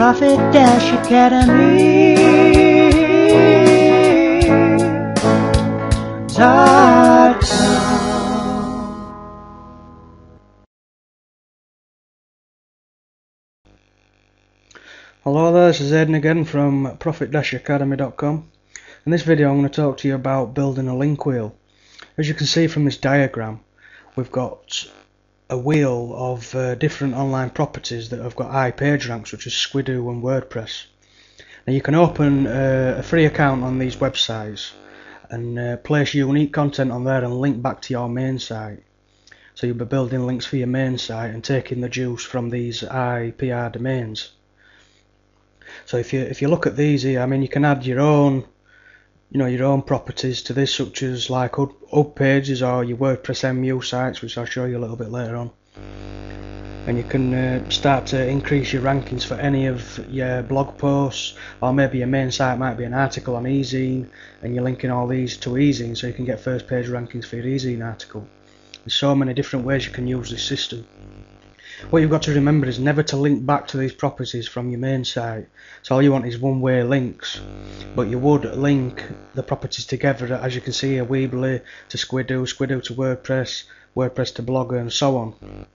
Profit Dash Academy. Hello there, this is Aidan again from profit-academy.com. In this video I'm going to talk to you about building a link wheel. As you can see from this diagram, we've got a wheel of uh, different online properties that have got high page ranks such as Squidoo and WordPress. Now you can open uh, a free account on these websites and uh, place unique content on there and link back to your main site. So you'll be building links for your main site and taking the juice from these high PR domains. So if you if you look at these here, I mean you can add your own you know your own properties to this such as like HubPages or your WordPress MU sites which I'll show you a little bit later on. And you can uh, start to increase your rankings for any of your blog posts or maybe your main site might be an article on ezine and you're linking all these to ezine so you can get first page rankings for your ezine article. There's so many different ways you can use this system what you've got to remember is never to link back to these properties from your main site. So all you want is one-way links, but you would link the properties together, as you can see here, Weebly to Squidoo, Squidoo to WordPress, WordPress to Blogger, and so on.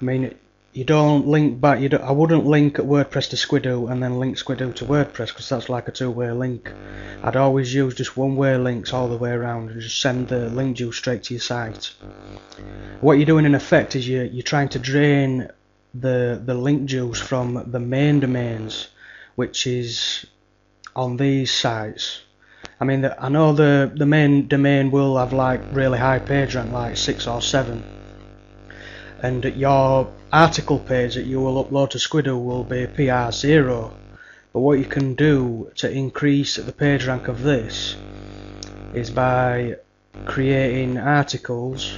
I mean, you don't link back. You don't, I wouldn't link at WordPress to Squidoo and then link Squidoo to WordPress because that's like a two-way link. I'd always use just one-way links all the way around and just send the link juice straight to your site. What you're doing in effect is you you're trying to drain the the link juice from the main domains, which is on these sites. I mean, the, I know the the main domain will have like really high page rank, like six or seven and your article page that you will upload to Squidoo will be PR0 but what you can do to increase the page rank of this is by creating articles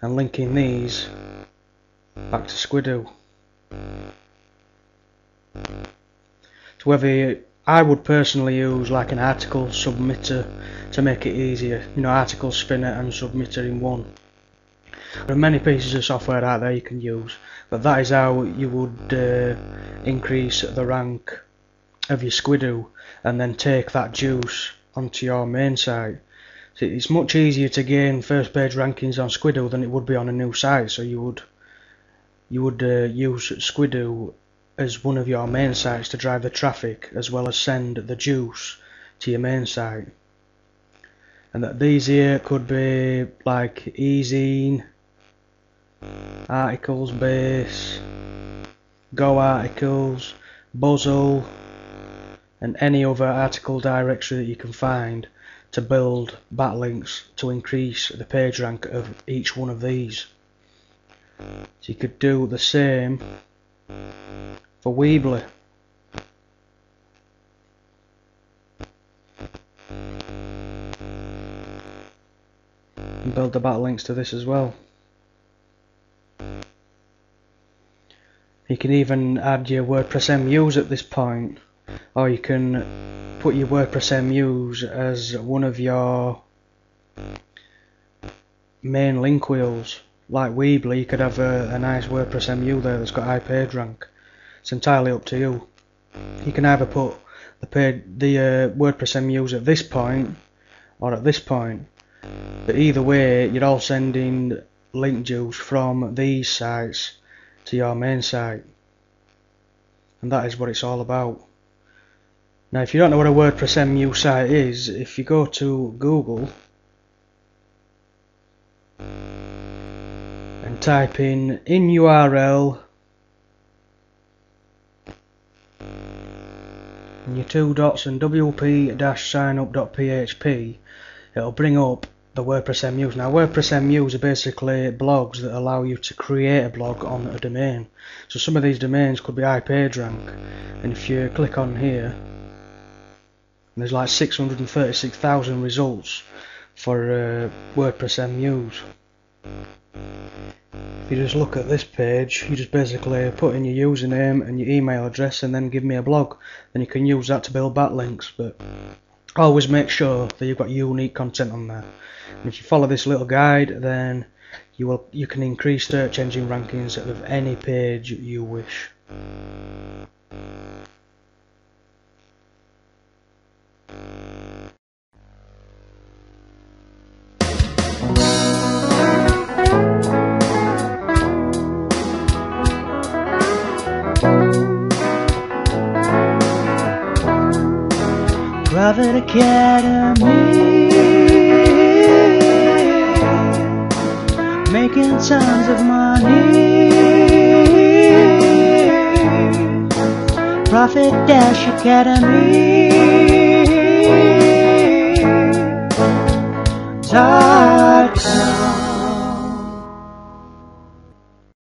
and linking these back to Squidoo. So whether I would personally use like an article submitter to make it easier, you know, article spinner and submitter in one. There are many pieces of software out there you can use, but that is how you would uh, increase the rank of your Squidoo and then take that juice onto your main site. So it's much easier to gain first page rankings on Squidoo than it would be on a new site, so you would you would uh, use Squidoo as one of your main sites to drive the traffic as well as send the juice to your main site. And that these here could be like ezine, ArticlesBase, go articles, Buzzle, and any other article directory that you can find to build backlinks to increase the page rank of each one of these. So you could do the same for Weebly. And build the backlinks to this as well. You can even add your WordPress MUs at this point, or you can put your WordPress MUs as one of your main link wheels. Like Weebly, you could have a, a nice WordPress MU there that's got high page rank. It's entirely up to you. You can either put the page, the uh, WordPress MUs at this point or at this point. But either way, you're all sending link juice from these sites to your main site. And that is what it's all about. Now if you don't know what a WordPress MU site is, if you go to Google and type in in URL and your two dots and wp-signup.php it'll bring up the WordPress MUs. Now WordPress MUs are basically blogs that allow you to create a blog on a domain. So some of these domains could be high page rank and if you click on here there's like 636,000 results for uh, WordPress MUs. If you just look at this page, you just basically put in your username and your email address and then give me a blog. Then you can use that to build backlinks. But always make sure that you've got unique content on there. And if you follow this little guide, then You will you can increase search engine rankings of any page you wish. Profit Academy Making tons of money. Profit Dash Academy. Talk